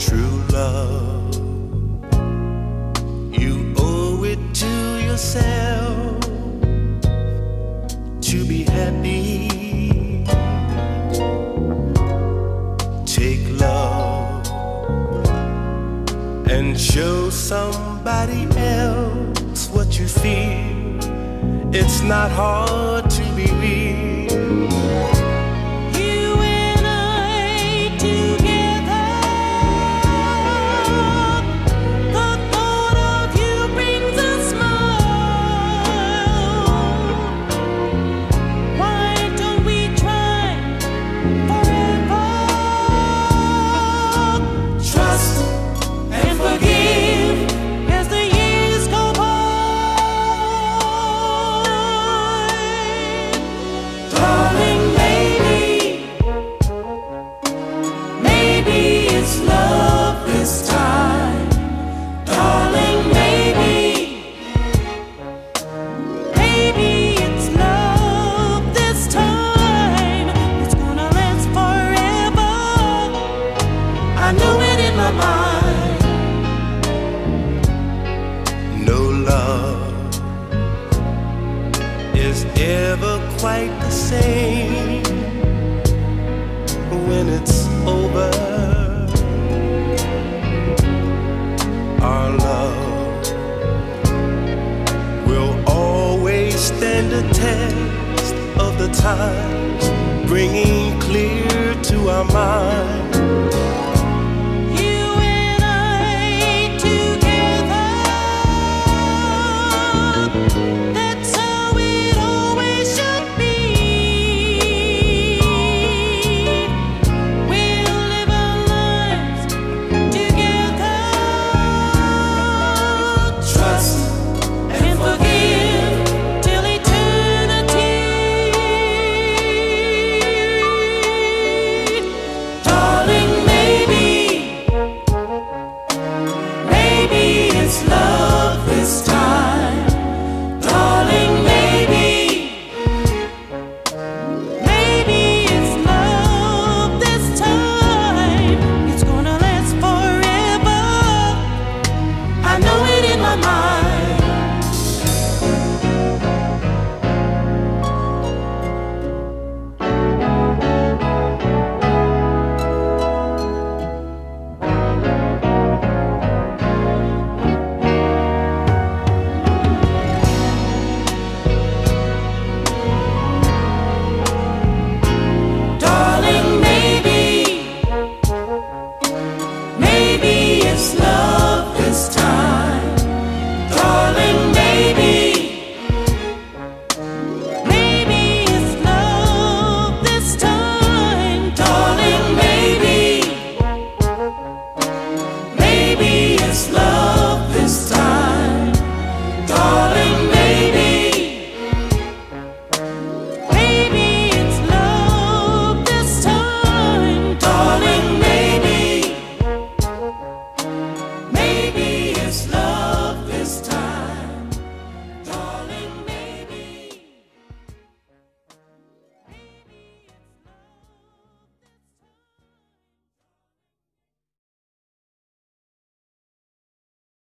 true love. You owe it to yourself to be happy. Take love and show somebody else what you feel. It's not hard to. ever quite the same when it's over. Our love will always stand a test of the time, bringing clear to our minds.